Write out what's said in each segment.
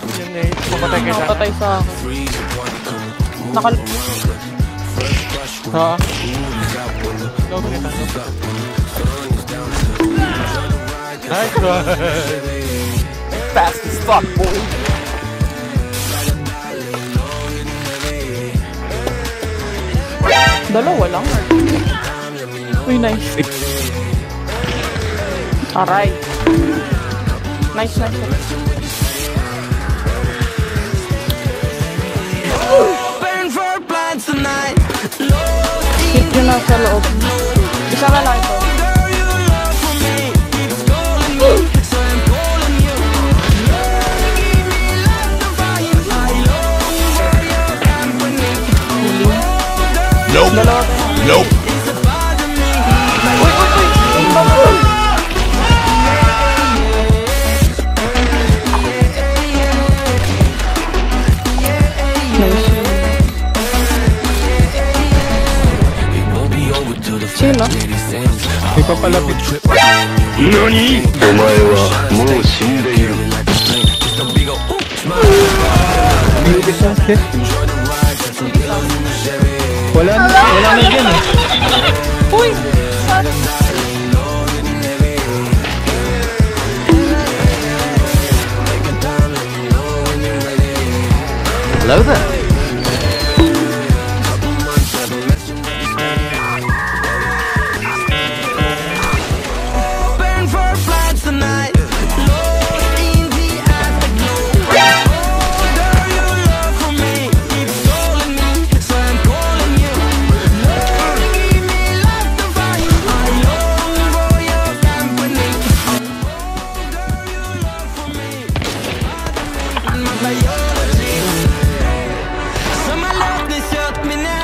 Yun eh, pumatay ka sana. Nakapatay sa akin. Nakal... Ha? Kita, love. Nice one! Fast as fuck, boy. Dalawa lang. Uy, nice. Aray. Nice, nice. nice. I long for your company. Nope. Dalawa. Nope. Di pa palapit. 何お前はもう死んでいる Wala na, wala na yan eh. Uy! Hello there.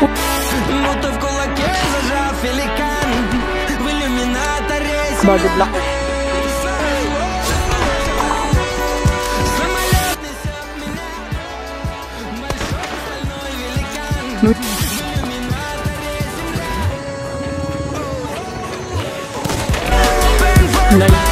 будто в кулаке зажав великан. В иллюминаторе Body block. Самолет несет меня, большой стальной великан. Open for Nice.